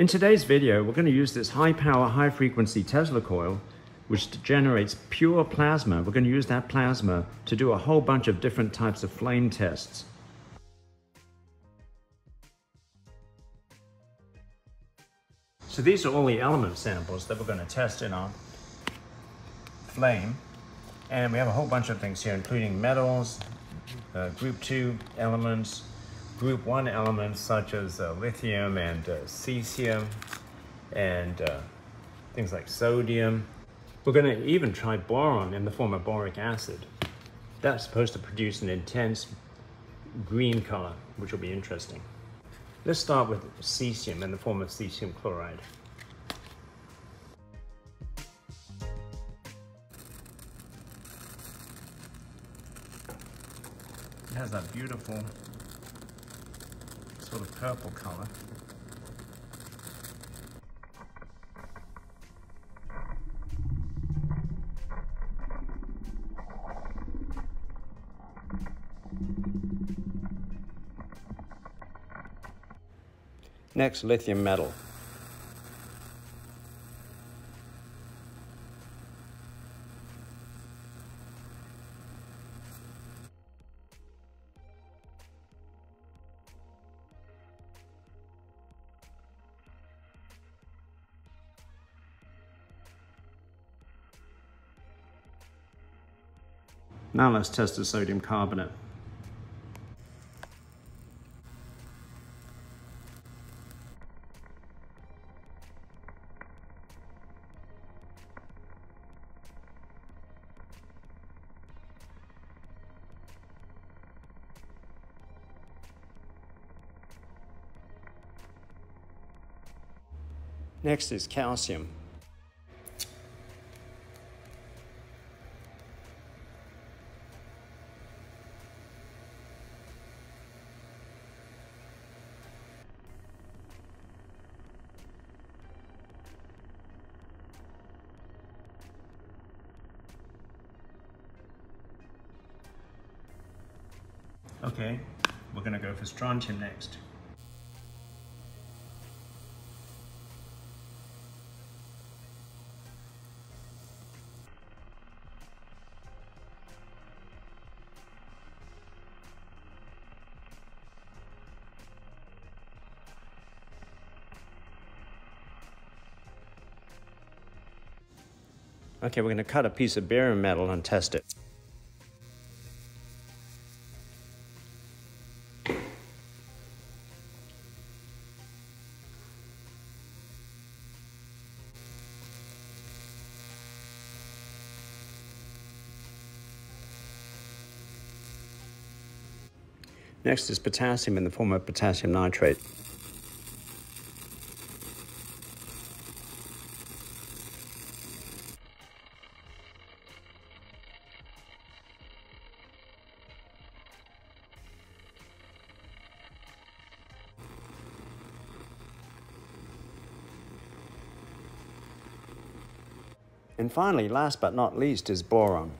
In today's video, we're going to use this high power, high frequency Tesla coil, which generates pure plasma. We're going to use that plasma to do a whole bunch of different types of flame tests. So these are all the element samples that we're going to test in our flame. And we have a whole bunch of things here, including metals, uh, group two elements, group one elements such as uh, lithium and uh, cesium and uh, things like sodium. We're going to even try boron in the form of boric acid. That's supposed to produce an intense green color, which will be interesting. Let's start with cesium in the form of cesium chloride. It has that beautiful sort of purple color. Next, lithium metal. Now let's test the sodium carbonate. Next is calcium. Okay, we're gonna go for strontium next. Okay, we're gonna cut a piece of barium metal and test it. Next is potassium in the form of potassium nitrate. And finally, last but not least, is boron.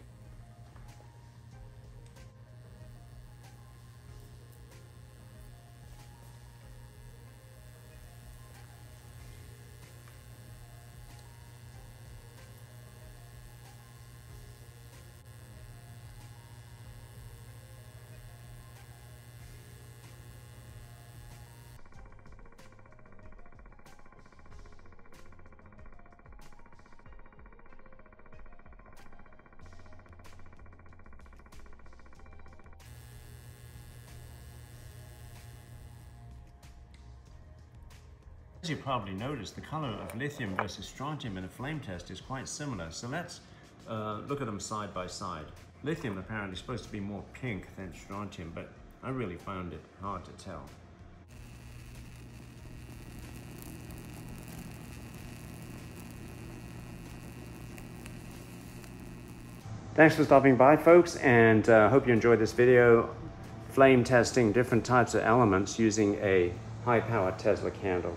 You probably noticed, the color of lithium versus strontium in a flame test is quite similar. So let's uh, look at them side by side. Lithium apparently is supposed to be more pink than strontium, but I really found it hard to tell. Thanks for stopping by, folks, and uh, hope you enjoyed this video. Flame testing different types of elements using a high-powered Tesla candle.